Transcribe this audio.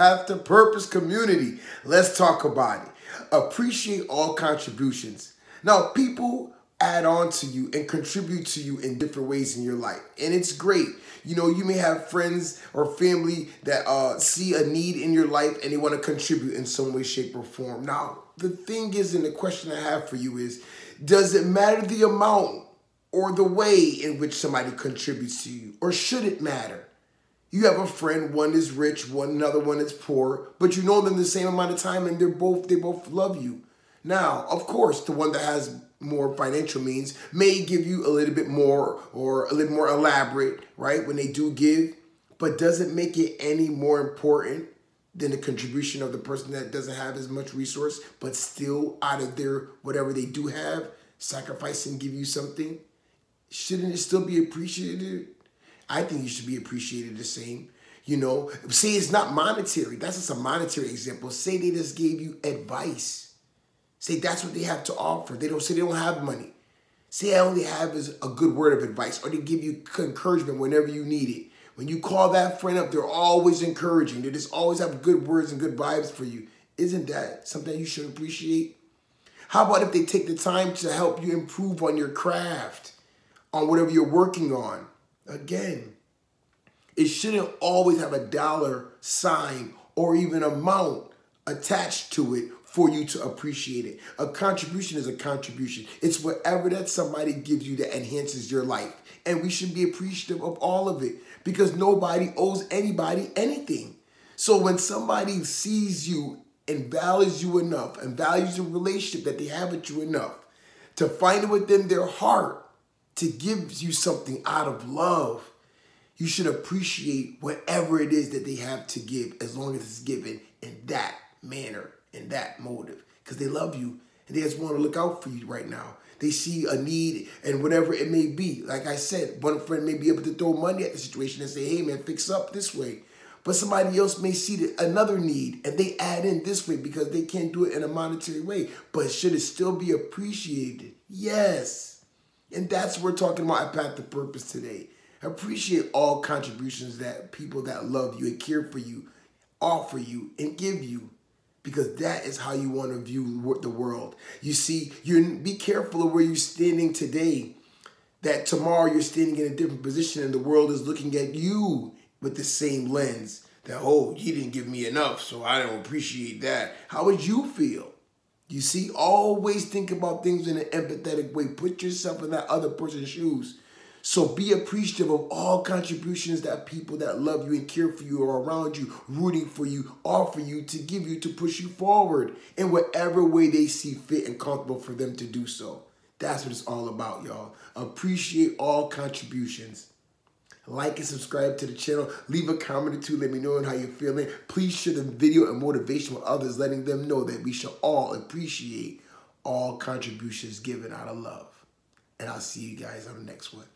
Path to Purpose community. Let's talk about it. Appreciate all contributions. Now, people add on to you and contribute to you in different ways in your life. And it's great. You know, you may have friends or family that uh, see a need in your life and they want to contribute in some way, shape, or form. Now, the thing is, and the question I have for you is does it matter the amount or the way in which somebody contributes to you? Or should it matter? You have a friend, one is rich, one another one is poor, but you know them the same amount of time and they're both they both love you. Now, of course, the one that has more financial means may give you a little bit more or a little more elaborate, right? When they do give, but doesn't make it any more important than the contribution of the person that doesn't have as much resource, but still out of their whatever they do have, sacrifice and give you something. Shouldn't it still be appreciated? I think you should be appreciated the same. You know, say it's not monetary. That's just a monetary example. Say they just gave you advice. Say that's what they have to offer. They don't say they don't have money. Say I only have is a good word of advice, or they give you encouragement whenever you need it. When you call that friend up, they're always encouraging. They just always have good words and good vibes for you. Isn't that something you should appreciate? How about if they take the time to help you improve on your craft, on whatever you're working on? Again, it shouldn't always have a dollar sign or even amount attached to it for you to appreciate it. A contribution is a contribution. It's whatever that somebody gives you that enhances your life. And we should be appreciative of all of it because nobody owes anybody anything. So when somebody sees you and values you enough and values the relationship that they have with you enough to find it within their heart to give you something out of love, you should appreciate whatever it is that they have to give as long as it's given in that manner, in that motive, because they love you and they just want to look out for you right now. They see a need and whatever it may be. Like I said, one friend may be able to throw money at the situation and say, hey man, fix up this way. But somebody else may see another need and they add in this way because they can't do it in a monetary way. But should it still be appreciated? Yes. And that's what we're talking about at Path to Purpose today. Appreciate all contributions that people that love you and care for you offer you and give you because that is how you want to view the world. You see, you be careful of where you're standing today. That tomorrow you're standing in a different position and the world is looking at you with the same lens. That oh, you didn't give me enough, so I don't appreciate that. How would you feel? You see, always think about things in an empathetic way. Put yourself in that other person's shoes. So be appreciative of all contributions that people that love you and care for you are around you, rooting for you, offer you to give you to push you forward in whatever way they see fit and comfortable for them to do so. That's what it's all about, y'all. Appreciate all contributions. Like and subscribe to the channel. Leave a comment or two. Let me know how you're feeling. Please share the video and motivation with others, letting them know that we should all appreciate all contributions given out of love. And I'll see you guys on the next one.